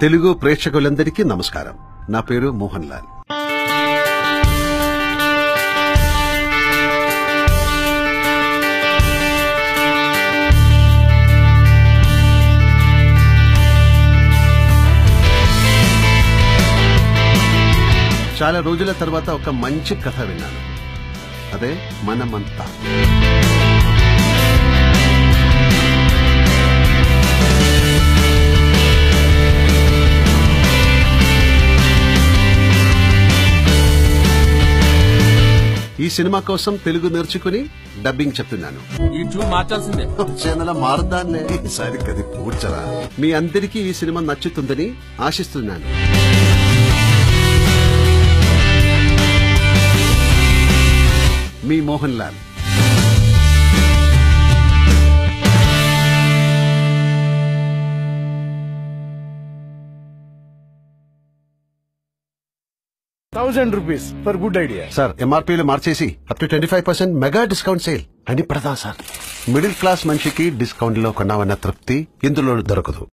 తెలుగు ప్రేక్షకులందరికీ నమస్కారం. నా పేరు మోహన్ లాల్. చాలా రోజుల తర్వాత ఒక మంచి కథ విన్నాను. అదే మనమంతా. ఈ సినిమా కోసం తెలుగు నేర్చుకుని డబ్బింగ్ చెప్తున్నాను. మార్చాల్సిందే. ఈసారి కది పూడ్చరా. మీ అందరికీ ఈ సినిమా నచ్చుతుందని ఆశిస్తున్నాను. మీ Mohan Lal. Thousand rupees for good idea. Sir ఎంఆర్పీలు మార్చేసి up to twenty five percent mega discount sale. అని పడదా సార్. మిడిల్ క్లాస్ మనిషికి డిస్కౌంట్లో కొన్నామన్న తృప్తి ఇందులో దొరకదు.